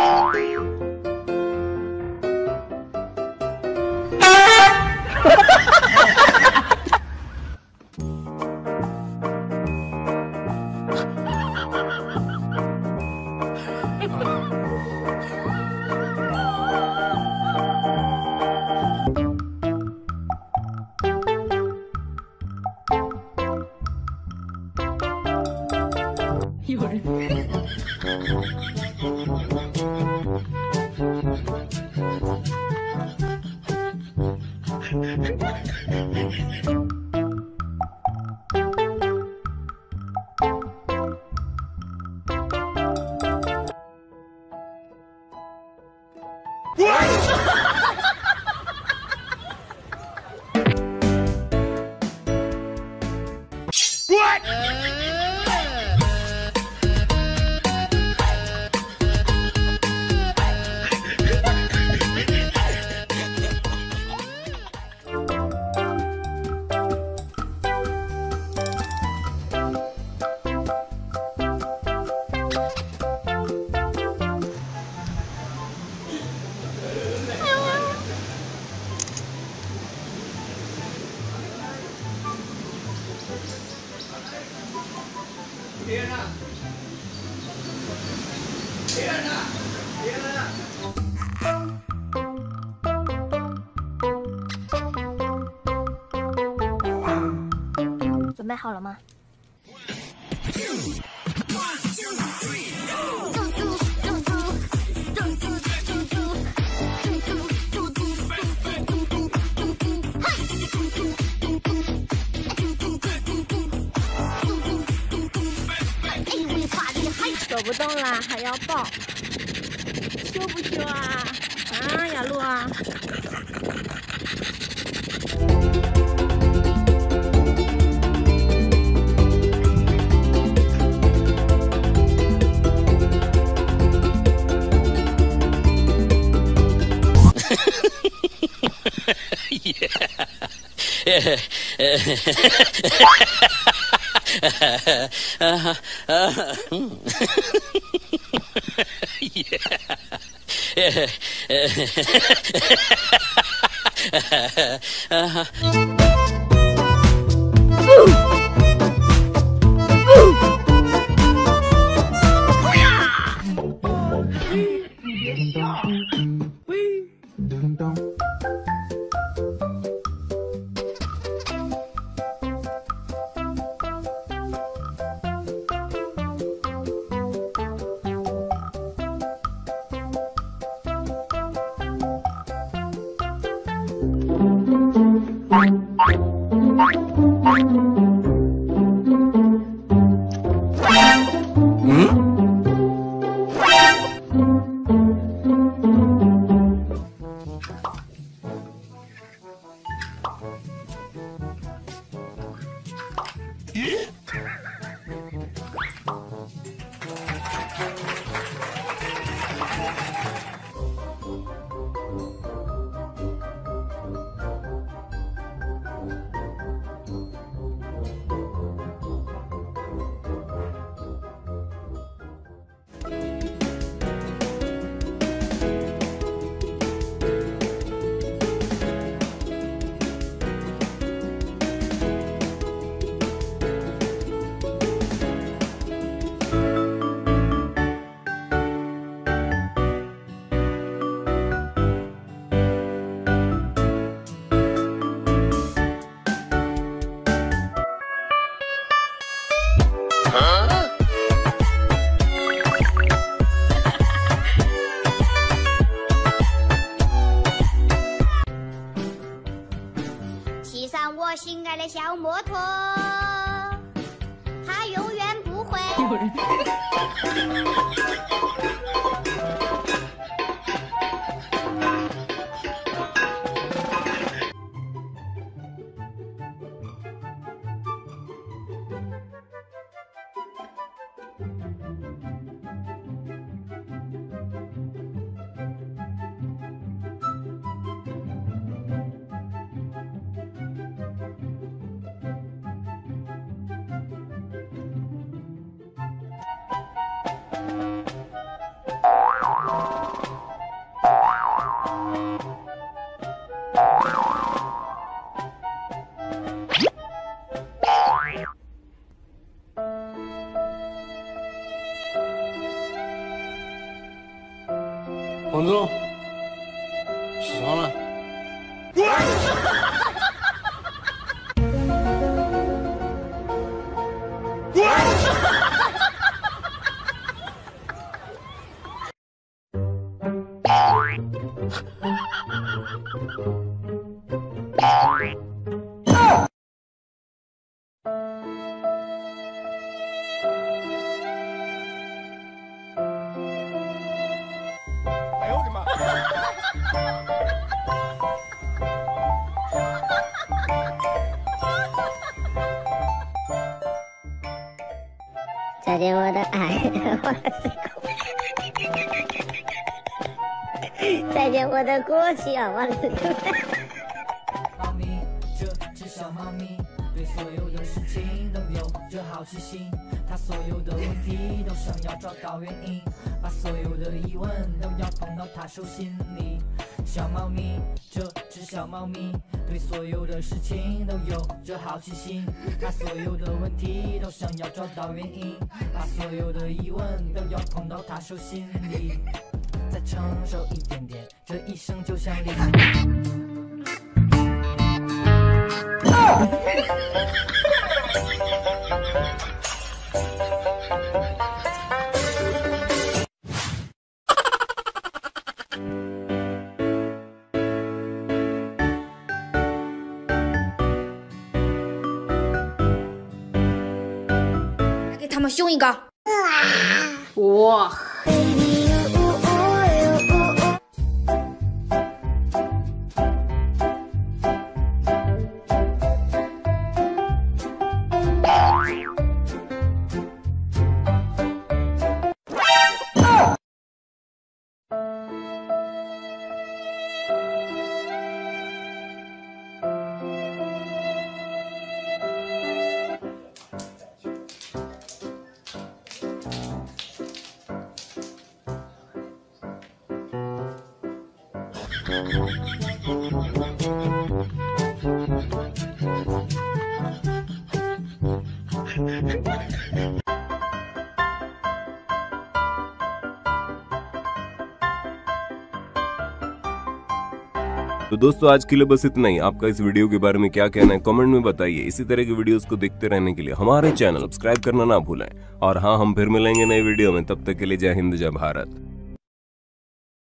You're 别人。天呐！天呐！天呐！准备好了吗？走不动啦，还要抱，羞不羞啊？啊，雅露啊！uh, uh, yeah. uh-huh. dum dum. 我心爱的小摩托，它永远不会。黄忠，起床了。再见，我的爱，我是狗。再见，我的过去啊，我是狗。猫咪，这只小猫咪对所有的事情都有着好奇心，它所有的问题都想要找到原因，把所有的疑问都要捧到它手心里。小猫咪，这只小猫咪对所有的事情都有着好奇心，它所有的问题都想要找到原因，把所有的疑问都要捧到它手心里。再成熟一点点，这一生就像离。给他们凶一个。哇，तो दोस्तों आज के लिए बस इतना ही। आपका इस वीडियो के बारे में क्या कहना है कमेंट में बताइए। इसी तरह की वीडियोस को देखते रहने के लिए हमारे चैनल सब्सक्राइब करना ना भूलें। और हाँ हम फिर मिलेंगे नए वीडियो में। तब तक के लिए जय हिंद जय भारत।